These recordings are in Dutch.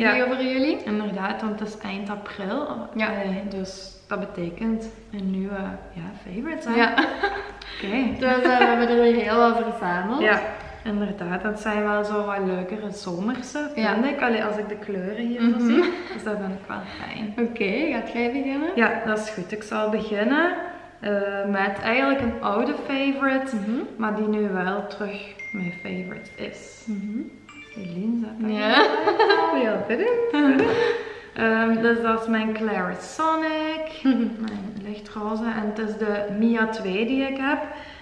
Ja. jullie. Inderdaad, want het is eind april. Ja. Eh, dus dat betekent een nieuwe ja, favorites. hè? Ja, Oké. dus eh, we hebben er weer heel wat verzameld. Ja, inderdaad. Dat zijn wel zo wat leukere zomerse, vind Ja. ik. Allee, als ik de kleuren hier Mhm. zo zie. Dus dat vind ik wel fijn. Oké, gaat jij beginnen? Ja, dat is goed. Ik zal beginnen eh, met eigenlijk een oude favorite, Mhm. maar die nu wel terug mijn favorite is. Zet dat Ja. Ja, binnen. Ehm, dus dat is mijn Clarisonic, mijn lichtroze. En het is de Mia 2 die ik heb.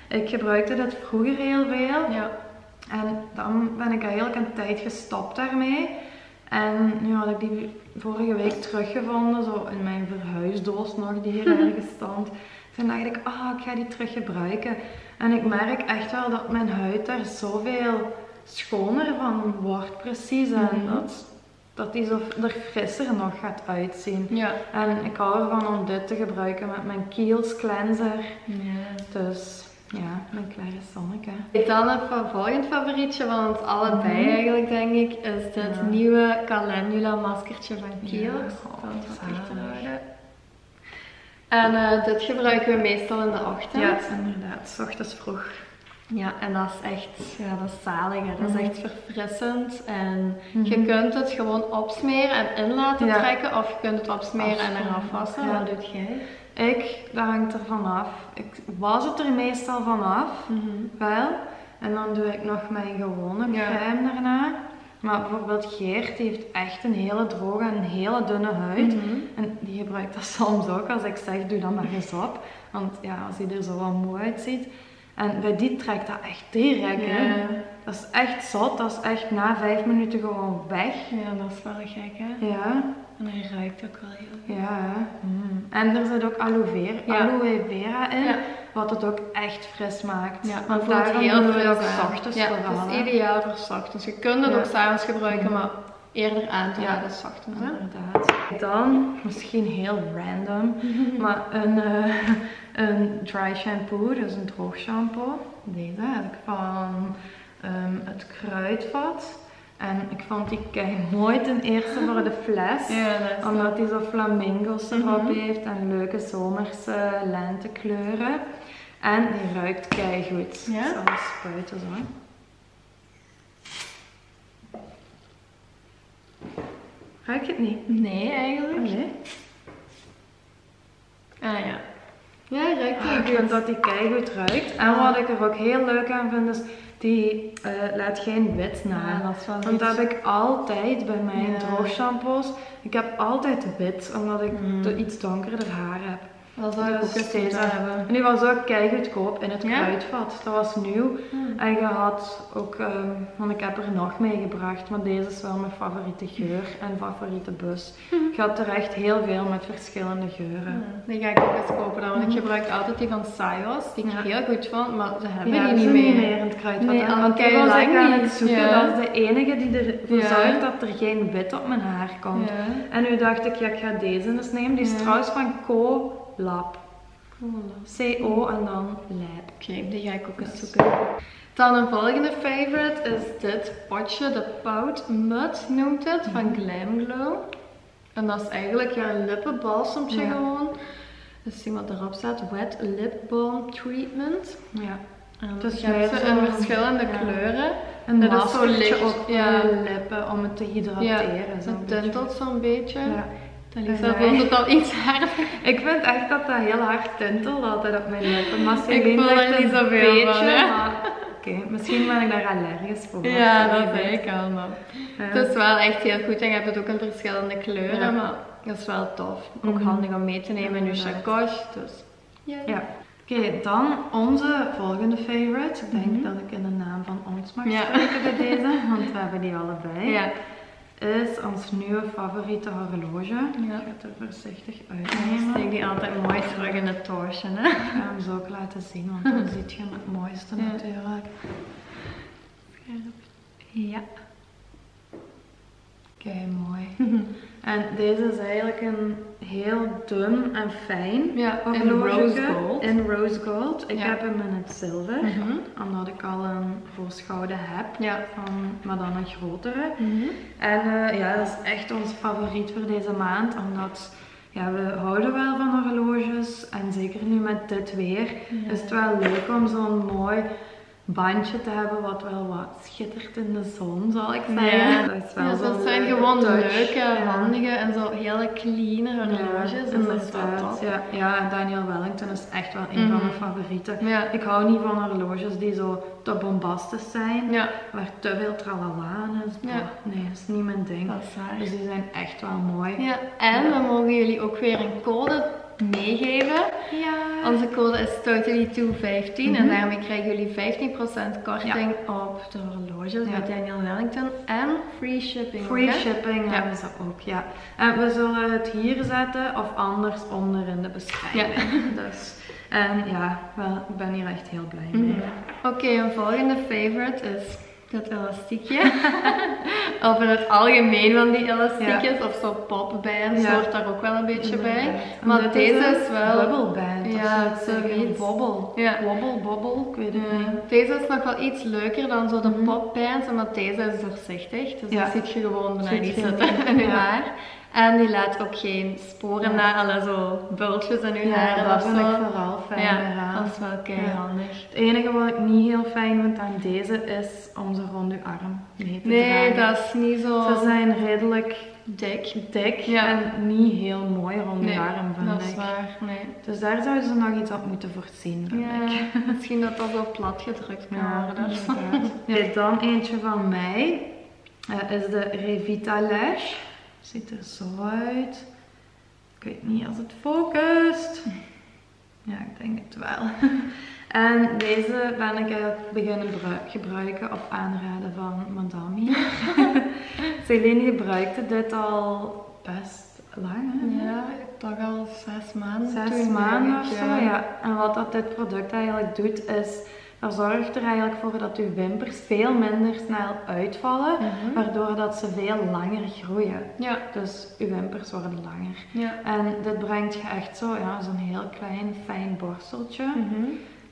Ik gebruikte dat vroeger heel veel. Ja. En dan ben ik eigenlijk een tijd gestopt daarmee. En nu had ik die vorige week teruggevonden, zo in mijn verhuisdoos nog, die hier ergens stond. Toen dacht ik, ah, ik ga die terug gebruiken. En ik merk echt wel dat mijn huid daar zoveel schoner van wordt, precies. En dat, dat die zo er frisser nog gaat uitzien. Ja. En ik hou ervan om dit te gebruiken met mijn Kiehl's cleanser. ja. Dus ja, mijn Clarisonic, hè. Dan fa- volgend favorietje van ons allebei Mhm. eigenlijk, denk ik, is dit Ja. nieuwe Calendula maskertje van Kiehl's. Het wat zalig. dichter houden. En eh, dit gebruiken we meestal in de ochtend. Ja, inderdaad. 's ochtends vroeg. Ja, en dat is echt, ja, dat is zalig. hè. Dat is Mhm. echt verfrissend. En Mhm. je kunt het gewoon opsmeren en in laten Ja. trekken, of je kunt het opsmeren en eraf wassen. Ja. Wat doet jij? Ik, dat hangt er vanaf. Ik was het er meestal vanaf, wel. En dan doe ik nog mijn gewone crème daarna. Maar bijvoorbeeld Geert, die heeft echt een hele droge en een hele dunne huid. Mhm. En die gebruikt dat soms ook als ik zeg, doe dat maar eens op. Want ja, als hij er zo wat moe uitziet. En bij die trekt dat echt direct Ja. in. Dat is echt zot, dat is echt na vijf minuten gewoon weg. Ja, dat is wel gek, hè? Ja, En hij ruikt ook wel heel goed. ja. Mm. En er zit ook aloe vera, Ja. aloe vera in, Ja. wat het ook echt fris maakt. Ja, Want voelt daarom heel doen we fris het ook ochtends Ja, vooral. het is ideaal voor 's ochtends. Je kunt het ook s'avonds gebruiken, Mhm. maar eerder aan te Ja. raden ochtends. Hè? Inderdaad. Dan, misschien heel random, maar een, eh, een dry shampoo, dus een droog shampoo. Deze heb ik van ehm, het kruidvat. En ik vond die kei mooi ten eerste voor de fles. Ja, Omdat hij zo flamingo's erop Mhm. heeft en leuke zomerse lentekleuren. En die ruikt kei goed. Ja? Hem spuiten zo. Ruik je het niet? Nee, eigenlijk. Nee. Ah ja. Ja, ruikt Ah, heel ik goed. vind dat die keigoed ruikt. En wat ik er ook heel leuk aan vind, is die eh, laat geen wit na. Ja, dat is wel Want dat heb ik altijd bij mijn Ja. droogshampoos. Ik heb altijd wit, omdat ik Mm. de iets donkerder haar heb. Dat zou ik ook Dus deze. moeten hebben. En die was ook keigoedkoop in het Ja? kruidvat. Dat was nieuw. Hmm. En je had ook, ehm, want ik heb er nog mee gebracht, maar deze is wel mijn favoriete geur en favoriete bus. Je had er echt heel veel met verschillende geuren. Ja, Die ga ik ook eens kopen dan, want ik gebruik altijd die van Sios, die ik heel goed vond, maar ze hebben die niet meer. meer in het kruidvat. Nee, al want was ik lang aan niet. het zoeken. Ja. Dat is de enige die ervoor zorgt dat er geen wit op mijn haar komt. En nu dacht ik, ja, ik ga deze eens nemen. Die is trouwens van Co-Lab. Cool. C-O en dan Lab. Oké, die ga ik ook eens zoeken. Dan een volgende favorite is dit potje, de Pout Mud noemt het, van Glam Glow. En dat is eigenlijk ja, een lippenbalsemtje Ja. gewoon. Dus zie wat erop staat, Wet Lip Balm Treatment. Ja. En Dus je hebt ze in verschillende ja. kleuren. En dit is zo licht op ja. je lippen om het te hydrateren. zo'n het tintelt zo'n beetje. Ja. Dan wij- vond het al iets harder. Ik vind echt dat dat heel hard tintelt altijd op mijn lippen. Maar Ik voel er niet zoveel beetje, van, Oké, misschien ben ik daar allergisch voor. Ja, dat weet. weet ik al, maar Ja. het is wel echt heel goed en je hebt het ook in verschillende kleuren, Ja. maar dat is wel tof. Ook Mhm. handig om mee te nemen in je sacoche, dus Ja. Oké, dan onze volgende favorite. Ik denk Mhm. dat ik in de naam van ons mag Ja. spreken bij deze, want we hebben die allebei. Ja. Is ons nieuwe favoriete horloge. Ik Ja. ga het er voorzichtig Ik uitnemen. steek die altijd mooi terug in het toosje, hè. Ik ga hem zo ook laten zien, want dan ziet je het mooiste Ja. natuurlijk. Ja. Kei mooi. En deze is eigenlijk een heel dun en fijn Ja, in rose gold. In rose gold. Ik Ja. heb hem in het zilver, Mhm. omdat ik al een voorschouder heb. Ja. Van, maar dan een grotere. Mhm. En eh, ja, dat is echt ons favoriet voor deze maand, omdat ja, we houden wel van horloges. En zeker nu met dit weer is het wel leuk om zo'n mooi bandje te hebben wat wel wat schittert in de zon, zal ik zeggen. Ja. Dat is wel Ja, dat zijn gewoon touch. leuke, handige en zo hele clean horloges. Ja, dus dat is wel top. Ja, ja, en Daniel Wellington is echt wel een van Mhm. mijn favorieten. Ja. Ik hou niet van horloges die zo te bombastisch zijn, waar te veel tralala aan is. Nee, dat is niet mijn ding. dat is waar. Dus die zijn echt wel mooi. Ja, en we mogen jullie ook weer een code meegeven. Ja. Onze code is Totally215 en Mhm. daarmee krijgen jullie 15% korting op de horloges Ja. bij Daniel Wellington en free shipping. Free shipping Ja. hebben ze ook, ja. En we zullen het hier zetten of anders onder in de beschrijving. Dus, en ja, wel, ik ben hier echt heel blij mee. Mhm. Oké, een volgende favorite is dat elastiekje. of in het algemeen van die elastiekjes, of zo popbands Ja. hoort daar ook wel een beetje bij. Maar deze is wel... Bubbleband of Ja, zeggen. zoiets. Wobbel. Ja. Wobbel, bobbel, ik weet het niet. Deze is nog wel iets leuker dan zo de Mhm. popbands, omdat deze is doorzichtig. Dus die ziet je gewoon bijna niet zitten in je haar. En die laat ook geen sporen na, alle zo bultjes in je Ja, haar. dat of vind ik vooral fijn. Dat is wel kei handig. Het enige wat ik niet heel fijn vind aan deze is om ze rond je arm mee te Nee, dragen. dat is niet zo Ze zijn redelijk dik. dik Ja. en niet heel mooi rond Nee, je arm, vind dat is ik. waar. Nee. Dus daar zouden ze nog iets op moeten voorzien, vind ik. Misschien dat dat zo plat gedrukt kan Ja, worden. Ja, dan eentje van mij eh, is de Revita Lash. Ziet er zo uit. Ik weet niet als het focust. Ja, ik denk het wel. En deze ben ik eigenlijk beginnen bru- gebruiken op aanraden van madame hier. Celine gebruikte dit al best lang. hè? Ja, toch al zes maanden. Zes maanden of zo, ja. En wat dat dit product eigenlijk doet, is dat zorgt er eigenlijk voor dat uw wimpers veel minder snel uitvallen, Mhm. waardoor dat ze veel langer groeien. Ja, Dus uw wimpers worden langer. ja. En dit brengt je echt zo, ja, zo'n heel klein fijn borsteltje. Mhm.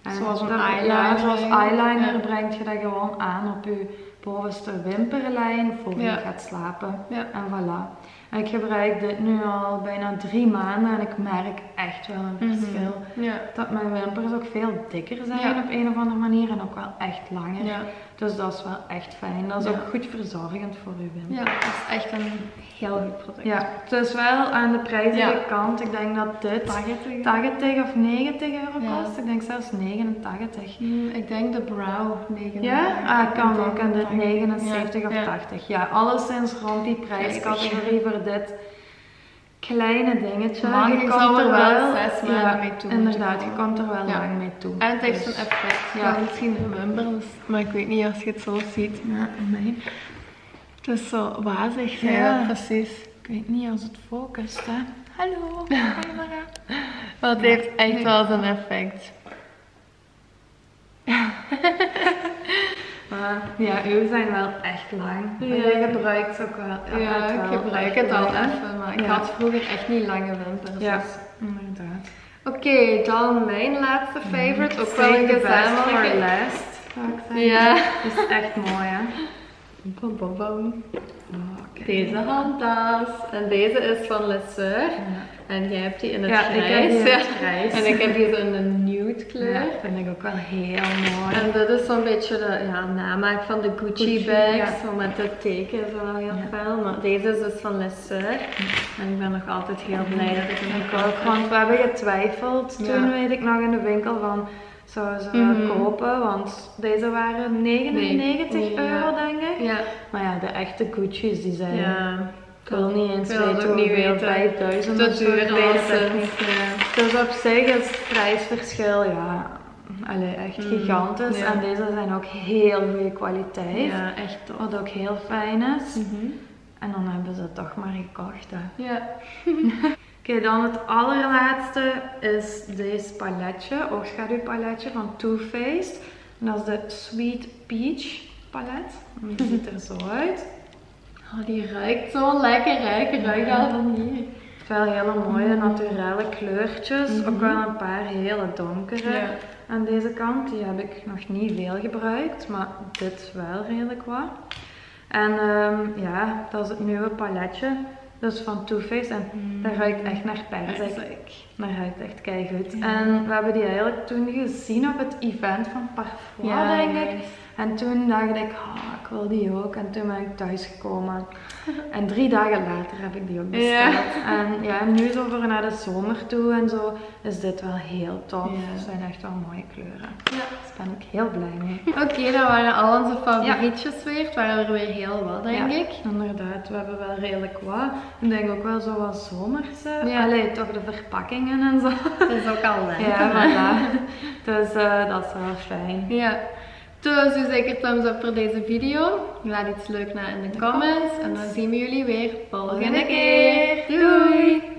En Zoals een dat- eyeliner Ja, zoals eyeliner Ja. brengt je dat gewoon aan op je bovenste wimperlijn voor je gaat slapen. Ja. En voilà. Ik gebruik dit nu al bijna drie maanden en ik merk echt wel een Mhm. verschil. Ja. Dat mijn wimpers ook veel dikker zijn Ja. op een of andere manier en ook wel echt langer. Ja. Dus dat is wel echt fijn. Dat is Ja. ook goed verzorgend voor uw wimpers. ja, dat is echt een heel goed product. Ja, het is wel aan de prijzige Ja. kant. Ik denk dat dit 80. 80 of 90 euro Ja. kost. Ik denk zelfs 89. Hmm, ik denk de brow 89. Ja, ah, kan ook. En dit 80. 79 of Ja. 80. Ja, alleszins rond die prijscategorie voor dit kleine dingetje. Maar je komt er wel zes maanden ja, mee toe Inderdaad, je komt er wel Ja. lang mee toe. En het heeft Dus- een effect. Ja. Ja, misschien remembers, maar ik weet niet als je het zo ziet. Ja, nee. Het is zo wazig, Ja. ja, precies. Ik weet niet als het focust, hè. Hallo, camera. Maar het heeft echt Nee. wel zijn effect. Maar ja, uw zijn wel echt lang. Ja. jij gebruikt ze ook wel. Ja, ik gebruik het al even, maar ik had vroeger echt niet lange wimpers. Ja, dus- inderdaad. Oké, dan mijn laatste favorite. Ook wel een gezamenlijke. zeggen. Ja. Dat is echt mooi, hè. Bom, bom, bom. Deze handtas. En deze is van Le Sœur. Ja. En jij hebt die in het Ja, ik heb grijs. die in het ja. grijs. En ik heb die zo in een nude kleur. Ja, vind ik ook wel heel mooi. En dit is zo'n beetje de ja, namaak van de Gucci, Gucci, bags, zo met het teken zo wel heel fel. Maar deze is dus van Le Sœur. En ik ben nog altijd heel blij dat ik hem Ik heb ook, want we hebben getwijfeld toen, weet ik nog, in de winkel van zouden ze Mhm. kopen, want deze waren 99 Nee, ja. euro, denk ik. Ja. Maar ja, de echte Gucci's, die zijn... ja. Ik wil niet eens wil weten hoeveel, weten. 5000 Te of zo, duur. Dus op zich is het prijsverschil, ja, allee, echt Mm, gigantisch. ja. En deze zijn ook heel goede kwaliteit, Ja, echt top. wat ook heel fijn is. Mhm. En dan hebben ze het toch maar gekocht, hè. Ja. Oké, dan het allerlaatste is deze paletje, oogschaduwpaletje van Too Faced. En dat is de Sweet Peach palet. En Die ziet er zo uit. Oh, die ruikt zo lekker, hè? Ik ruik al van hier. Wel hele mooie naturele kleurtjes. Ook wel een paar hele donkere. Ja. Aan deze kant, die heb ik nog niet veel gebruikt, maar dit wel redelijk wat. En ehm, ja, dat is het nieuwe paletje. Dat is van Too Faced en dat ruikt echt naar. Perzik. Dat ruikt echt keigoed. Ja. En we hebben die eigenlijk toen gezien op het event van Parfois, Ja, denk ik. En toen dacht ik, ik wil die ook. En toen ben ik thuisgekomen. En drie dagen later heb ik die ook besteld. En ja, nu zo voor naar de zomer toe en zo, is dit wel heel tof. Ja. Het zijn echt wel mooie kleuren. Ja. Daar ben ik heel blij mee. Oké, dat waren al onze favorietjes weer. Het waren er weer heel wat, denk ik. Inderdaad, we hebben wel redelijk wat. Ik denk ook wel zo wat zomerse. Ja. Allee, toch de verpakkingen en zo. Dat is ook al lente. Ja, dat. Dus eh, dat is wel fijn. Ja. Dus doe zeker thumbs up voor deze video. Laat iets leuk na in de comments. En dan zien we jullie weer volgende keer. Doei!